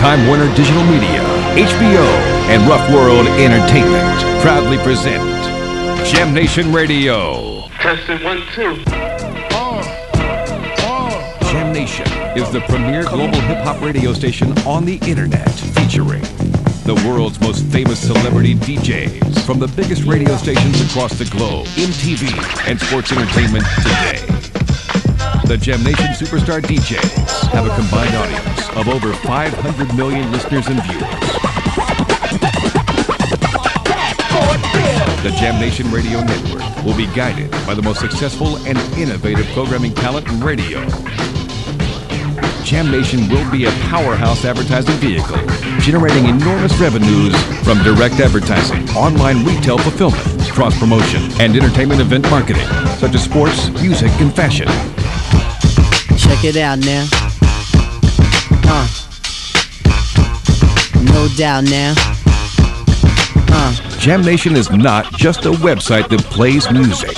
Time Warner Digital Media, HBO, and Rough World Entertainment proudly present Jam Nation Radio. Testing one, two. Jam Nation is the premier global hip hop radio station on the internet, featuring the world's most famous celebrity DJs from the biggest radio stations across the globe, MTV, and sports entertainment today. The Jam Nation Superstar DJs have a combined audience of over 500 million listeners and viewers. The Jam Nation Radio Network will be guided by the most successful and innovative programming talent in radio. Jam Nation will be a powerhouse advertising vehicle, generating enormous revenues from direct advertising, online retail fulfillment, cross promotion, and entertainment event marketing, such as sports, music, and fashion. Check it out now. Uh. No doubt now. Uh. Jam Nation is not just a website that plays music.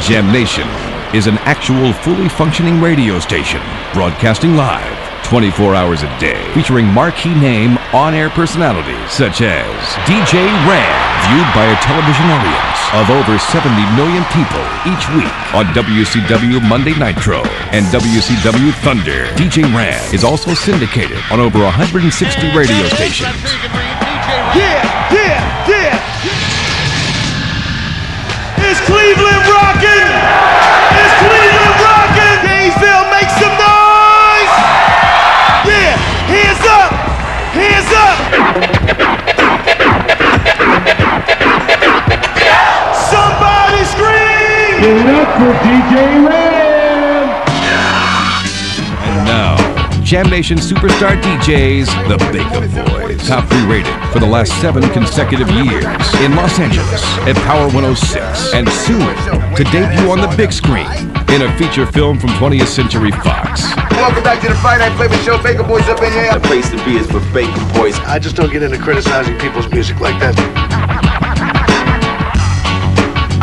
Jam Nation is an actual fully functioning radio station broadcasting live 24 hours a day, featuring marquee name on-air personalities such as DJ Ran, viewed by a television audience of over 70 million people each week on WCW Monday Nitro and WCW Thunder. DJ Ran is also syndicated on over 160 radio stations. Give it up for DJ Ran. And now, Jam Nation superstar DJs, the Baka Boyz. Top three rated for the last seven consecutive years in Los Angeles at Power 106 and soon to debut on the big screen in a feature film from 20th Century Fox. Welcome back to the Friday Night Flavor Show. Baka Boyz up in here. The place to be is for Baka Boyz. I just don't get into criticizing people's music like that.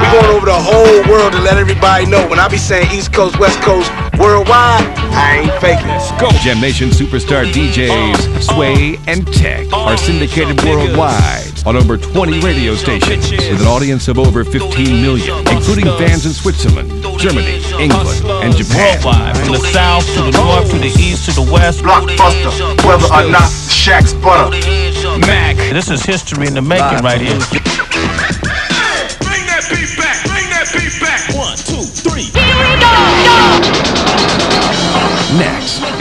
We going over the whole world to let everybody know. When I be saying East Coast, West Coast, worldwide, I ain't faking it. Go. Jam Nation superstar DJs Sway and Tech are syndicated worldwide on over 20 radio stations with an audience of over 15 million, including fans in Switzerland, Germany, England, and Japan. Worldwide, from the south to the north to the east to the west. Blockbuster, whether or not Shaq's butter. Mac. This is history in the making right here.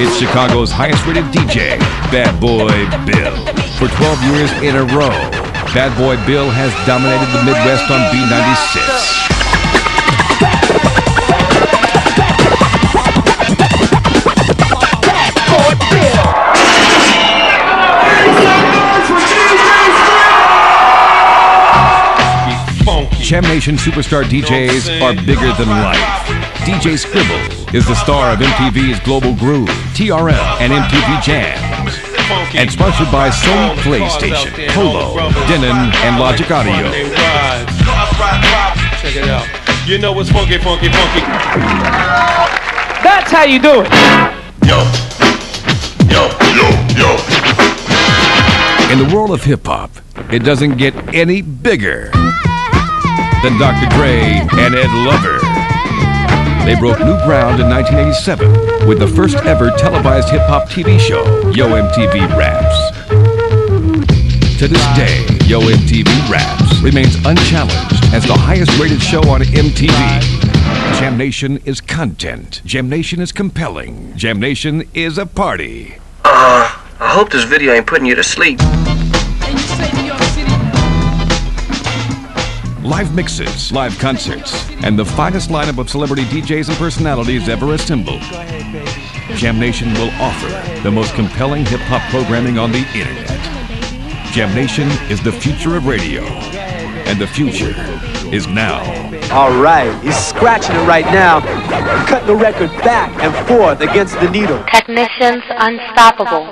It's Chicago's highest rated DJ, Bad Boy Bill. For 12 years in a row, Bad Boy Bill has dominated the Midwest on B96. Jam Nation superstar DJs are bigger than life. DJ Skribble is the star of MTV's Global Groove, TRL, and MTV Jams. And sponsored by Sony PlayStation, Polo, Denon, and Logic Audio. Check it out. You know what's funky, funky, funky. That's how you do it. Yo, yo, yo, yo. In the world of hip hop, it doesn't get any bigger than Dr. Dre and Ed Lover. They broke new ground in 1987 with the first ever televised hip hop TV show, Yo MTV Raps. To this day, Yo MTV Raps remains unchallenged as the highest rated show on MTV. Jam Nation is content. Jam Nation is compelling. Jam Nation is a party. Uh, I hope this video ain't putting you to sleep. Live mixes, live concerts, and the finest lineup of celebrity DJs and personalities ever assembled. Jam Nation will offer the most compelling hip hop programming on the internet. Jam Nation is the future of radio, and the future is now. All right, he's scratching it right now, cutting the record back and forth against the needle. Technicians Unstoppable.